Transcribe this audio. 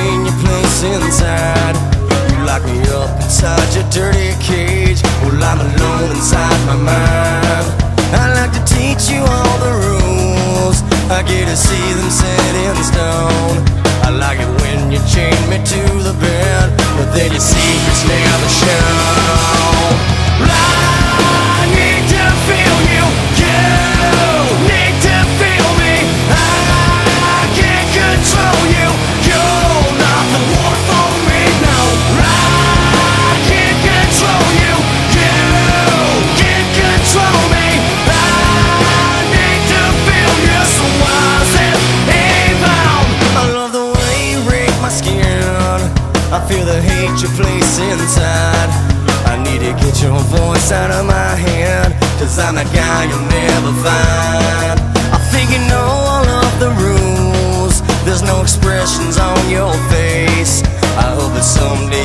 find your place inside. You lock me up inside your dirty cage. Well, I'm alone inside my mind. I like to teach you all the rules. I get to see them set in stone. I like it when you chain me to Feel the hate you place inside. I need to get your voice out of my head Cause I'm the guy you'll never find. I think you know all of the rules. There's no expressions on your face. I hope that someday